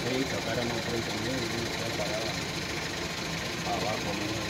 Sí, tocáramos frente mío y uno se paraba abajo mío.